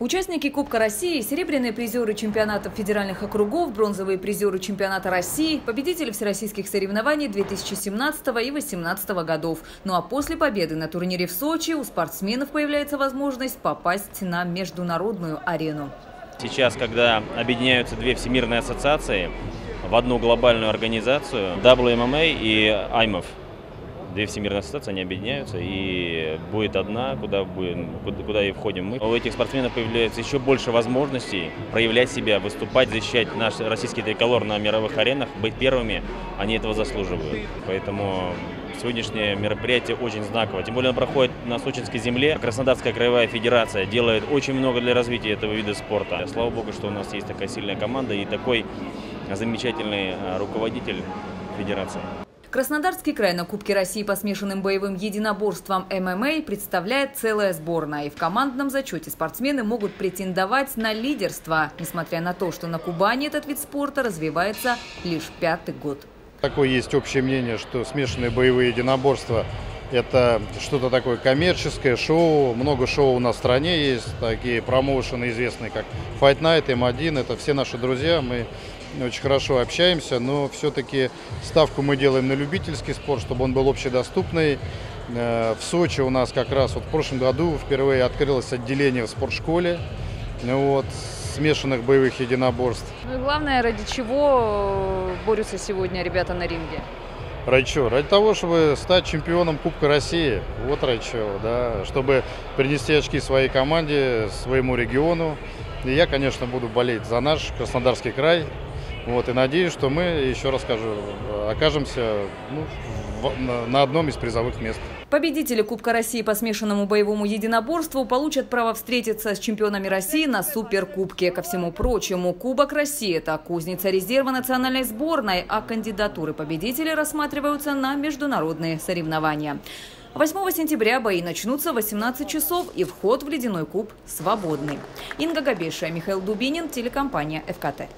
Участники Кубка России, серебряные призеры чемпионатов федеральных округов, бронзовые призеры чемпионата России, победители всероссийских соревнований 2017 и 2018 годов. Ну а после победы на турнире в Сочи у спортсменов появляется возможность попасть на международную арену. Сейчас, когда объединяются две всемирные ассоциации в одну глобальную организацию, WMMA и IMF – две всемирные ассоциации, они объединяются, и будет одна, куда, будем, куда, куда и входим мы. У этих спортсменов появляется еще больше возможностей проявлять себя, выступать, защищать наш российский триколор на мировых аренах, быть первыми, они этого заслуживают. Поэтому сегодняшнее мероприятие очень знаково. Тем более оно проходит на Сочинской земле. Краснодарская краевая федерация делает очень много для развития этого вида спорта. Слава богу, что у нас есть такая сильная команда и такой замечательный а, руководитель федерации. Краснодарский край на Кубке России по смешанным боевым единоборствам ММА представляет целая сборная. И в командном зачете спортсмены могут претендовать на лидерство, несмотря на то, что на Кубани этот вид спорта развивается лишь пятый год. Такое есть общее мнение, что смешанные боевые единоборства – это что-то такое коммерческое, шоу. Много шоу у нас в стране есть, такие промоушены известные, как Fight Night, M1. Это все наши друзья, мы очень хорошо общаемся, но все-таки ставку мы делаем на любительский спорт, чтобы он был общедоступный. Э, в Сочи у нас как раз вот в прошлом году впервые открылось отделение в спортшколе вот, смешанных боевых единоборств. Ну и главное, ради чего борются сегодня ребята на ринге? Ради чего? Ради того, чтобы стать чемпионом Кубка России. Вот ради чего, да. Чтобы принести очки своей команде, своему региону. И я, конечно, буду болеть за наш Краснодарский край, вот, и надеюсь, что мы, еще раз скажу, окажемся ну, в, на одном из призовых мест. Победители Кубка России по смешанному боевому единоборству получат право встретиться с чемпионами России на Суперкубке. Ко всему прочему, Кубок России – это кузница резерва национальной сборной, а кандидатуры победителей рассматриваются на международные соревнования. 8 сентября бои начнутся в 18 часов и вход в ледяной куб свободный. Инга Габеша, Михаил Дубинин, телекомпания «ФКТ».